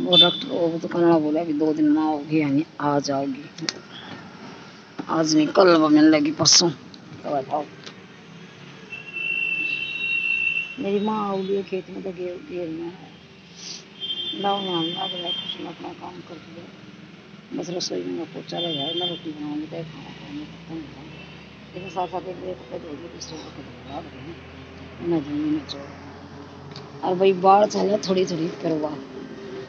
देखेगी अब तो कनाड़ा बोला कि दो दिन ना होगी यानी आ जाओगी आज नहीं, कल वो मिलने दादी को जाने मेरी माँ आओ लिए खेत में तो मशीन ही। ताई लगवा ले मैंने तो कब के काट के दे दिए मेरी भी एक ले एक ड्रेस में के घुमाओ और दादी आज थोड़े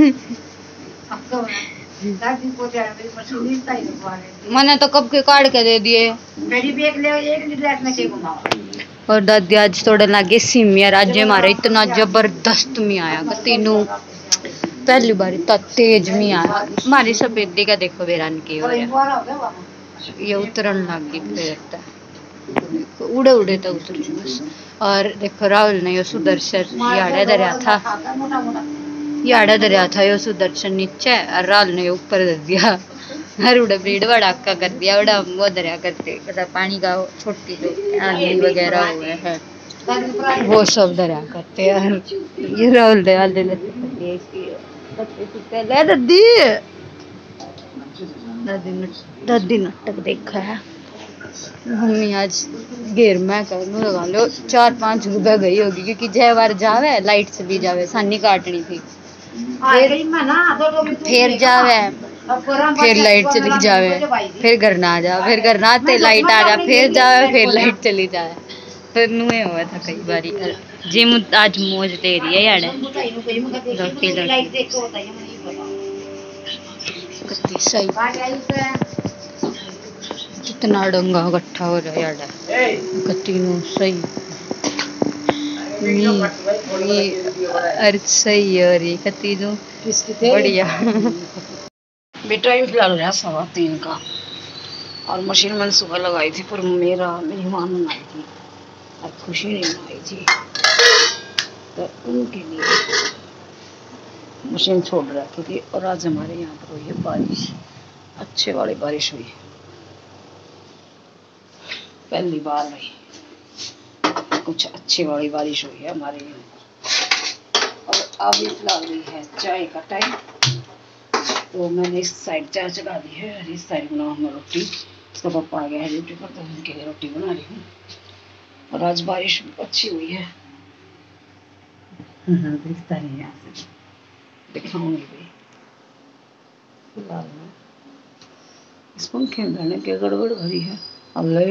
उड़े तो उतर गई बस और दादी, आज थोड़े लागे सीमिया राज्य मारे, इतना देखो राहुल ने यो सुदर्शन याड़े दरिया था मोटा मोटा याड़ा दरिया था यो सुदर्शन नीचे और राहुल ने ऊपर कर दिया हर उड़े का कर दिया बड़ा वो दरिया करते मतलब पानी का छोटी जो आंधी वगैरह हुए हैं दादी वो सब दरिया करते और ये राहुल दे इसकी ले नाटक देखा है मम्मी आज घेर में कर लगा लो चार पाँच रुपए गई होगी क्योंकि जय बार जावे लाइट से भी जावे सानी काटनी थी दो दो मिनट फिर जावे। फिर लाइट चली जावे। फिर घर ना आ जा फिर घर ना आते लाइट आ जा फिर जावे फिर लाइट चली जाए। तो नुए हुआ था कई बारी। जिम आज मौज ले रही है यार। ये बताओ कितनी सही कितना डंगा इकट्ठा हो रहा है यार। कतीनू सही मी मी बढ़िया। बेटा ही फ़िलहाल रहा सवा तीन का। और मशीन मैंने सुबह लगाई थी पर मेरा मेरी माँ ने आई थी। और खुशी नहीं आई थी। तो उनके लिए मशीन छोड़ रखी थी और आज हमारे यहाँ पर हुई है बारिश। अच्छे वाली बारिश हुई पहली बार हुई। कुछ अच्छी वाली बारिश हुई है हमारे यहाँ और अभी फ़िलहाल हुई है चाय का टाइम तो मैंने इस साइड चाय चढ़ा दी है और इस साइड बनाऊँगा रोटी। उसका पापा आ गया है ड्यूटी पर तो उनके लिए रोटी बना रही हूँ। और आज बारिश अच्छी हुई है। हम्म, दिखता नहीं यहाँ से दिखाऊँगी भी। फ़िलहाल में। इस पंखे में रहने की गड़बड़ भरी है। अब ले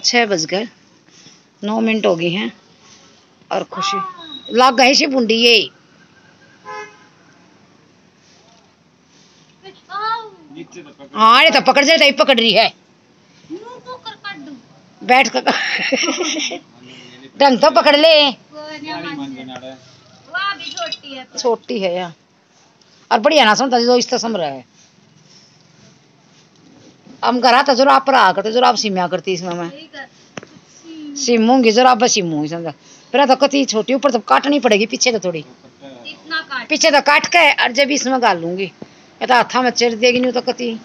छः बज गए। नौ मिनट हो गई हैं और खुशी। लग गए से बुंडी ये। हाँ अरे तो पकड़ जाए तो पकड़ रही है। बैठ कर ढंग तो पकड़ ले। छोटी है यार। और बढ़िया ना सुनता जो इस सम रहा है। हम करा था जरा आप रहा करते जरा आप सिम्या करती इसमें मैं। सिमूँगी जरा बस सिमूँगी समझा फिर तो कति छोटी ऊपर तो काटनी पड़ेगी पीछे तो थोड़ी। पीछे तो काट के और जब इसमें गाल लूँगी। ये तो हाथा में चढ़ देगी नहीं तो कति।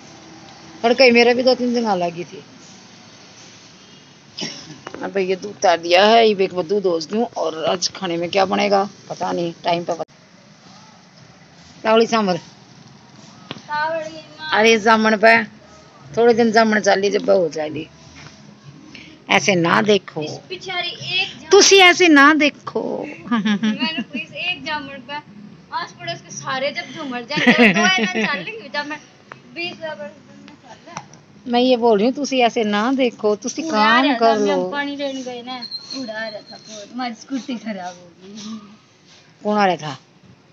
और कहीं मेरे भी दो तीन दिन लगी थी। अब ये दूध तार दिया है ये दूध ओस दूँ और आज खाने में क्या बनेगा पता नहीं टाइम पे पता। सांबर अरे जामन पे। थोड़े दिन जामन चाली जब हो जाएगी। ऐसे ना देखो। तुसी ऐसे ना देखो। एक जामुन पे आस पड़ोस के सारे जब झूमर जाएँगे तो चल लेंगे जब मैं 20 वर्ष में चल रहा मैं ये बोल रही हूँ तुसी ऐसे ना देखो तुसी काम कर लो। पानी लेने गए ना उड़ा रहा था हमारी स्कूटी खराब हो गई। कौन आ रहा था?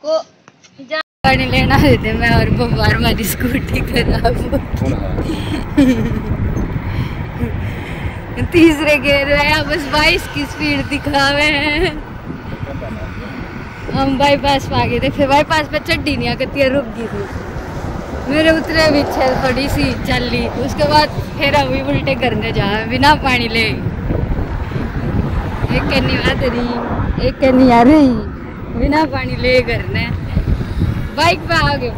को जा पानी लेना आए थे मैं और बम्बार हमारी स्कूटी खराब हो। तीसरे गेर में बस बाईस की स्पीड दिखावे हैं। हम बाईपास पे आ गए थे फिर बाईपास पे चड्डी नहीं आकर रुक गई थी। मेरे उतरे पीछे थोड़ी सी चल ली। उसके बाद फिर अभी उल्टे करने जा बिना पानी ले। एक कन्नी आ रही एक कन्नी आ रही। बिना पानी ले करने। बाइक पे आ गए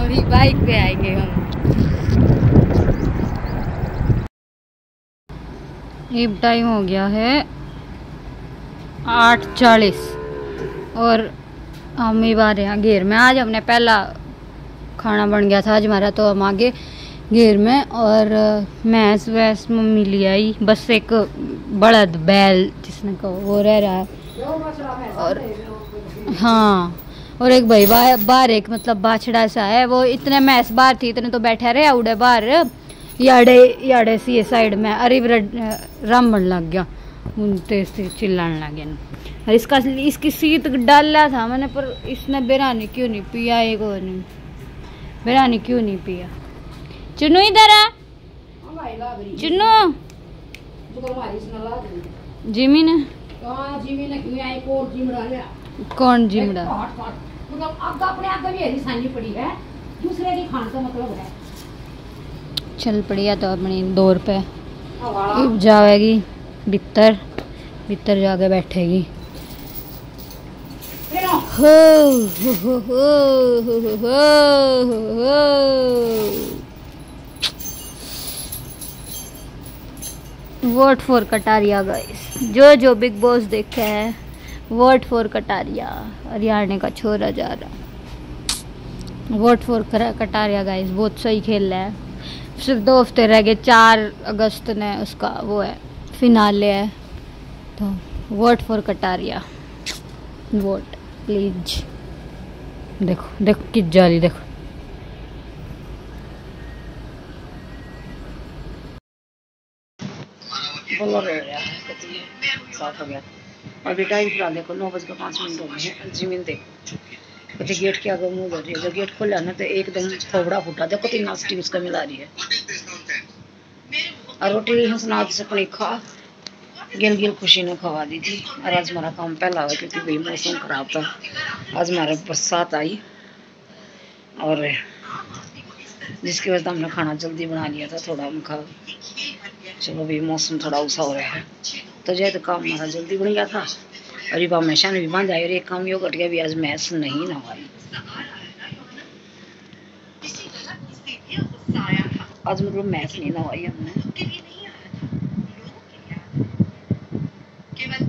अभी बाइक पे आएँगे हम। अब टाइम हो गया है आठ चालीस। और हम ही बार यहाँ घेर में। आज हमने पहला खाना बन गया था, आज हमारा तो हम आगे घेर में। और मैस वैस मम्मी ले आई। बस एक बड़द बैल जिसने कहो, वो रह रहा है। और हाँ और एक भाई बा, बाहर एक मतलब बाछड़ा सा है वो इतने मैस बाहर थी इतने तो बैठे रहे उड़े बाहर। याड़े याड़े सी साइड में अरे रामण लग गया। उनते से चिल्लाने लगे। और इसका इसकी सीट डाला था मैंने पर इसने बिरानी क्यों नहीं पिया एक और नहीं। बिरानी क्यों नहीं पिया? चुनू इधर आ। चुनू जिमी ने कौन जिमड़ा तो अपने पड़ी है, दूसरे की खान का मतलब है। चल पड़िया तो अपनी दौर पे अब जाएगी भीतर भीतर जाके बैठेगी। हो हो हो हो हो हो हो। वोट फॉर कटारिया गाइस जो जो बिग बॉस देखा है, वोट फॉर कटारिया, हरियाणा का छोरा जा रहा। वोट फॉर कटारिया गाइस बहुत सही खेल रहा है। सिर्फ़ दो हफ़्ते रह गए, चार अगस्त ने उसका वो है फिनाले है। तो vote for Kataria. Vote please देखो देखो किस जारी देखो। बोलो रहा है है साफ़ हो गया अभी टाइम फ़िलहाल देखो, नौ बज के पाँच मिनट हो गए हैं। ज़मीन देखो कहते गेट के आगे मुँह कर रही है जब गेट खोला ना तो एकदम थोबड़ा फूटा। देखो तीन नास्टी उसका मिला रही है। और रोटी हंसनाथ से अपनी खा। गिल गिल खुशी ने खवा दी थी। और आज हमारा काम पहला हुआ, क्योंकि भाई मौसम खराब था। आज हमारे बरसात आई। और जिसकी वजह से हमने खाना जल्दी बना लिया था, थोड़ा हम खा चलो भी मौसम थोड़ा उसा हो रहा है। तो जाए तो काम हमारा जल्दी बन गया था। और ये हमेशा ने भी बाँध आई और एक काम यो कट गया भी आज मैच नहीं नवाई आज मतलब मैच नहीं नवाई हमने केवल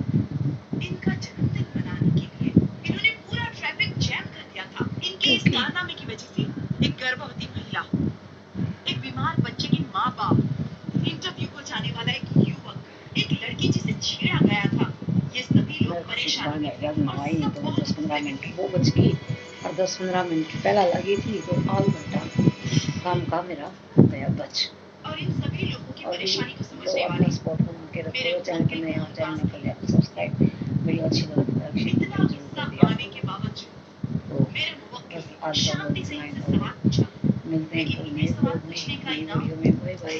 इनका जन्मदिन मनाने के लिए इन्होंने पूरा ट्रैफ़िक जैम कर दिया था इनकी इस कारनामे की वजह से एक गर्भवती महिला एक बीमार बच्चे की माँ बाप इंटरव्यू को जाने वाला एक युवक एक लड़की जिसे छेड़ा गया था। ये सभी लोग परेशान तो दस पंद्रह मिनट वो बच गई और दस पंद्रह मिनट पहला लगी थी तो आध घंटा काम का मेरा गया बच। और इन सभी लोगों की परेशानी को समझने वाले स्पॉट बना के रखो चैनल के नए हो चैनल कर लिया सब्सक्राइब वीडियो अच्छी लगी तो इतना गुस्सा आने के बावजूद तो मेरे मुवक्किल का शांति से इनसे सवाल पूछा। मिलते हैं कल इन्हें नए का वीडियो में बाय बाय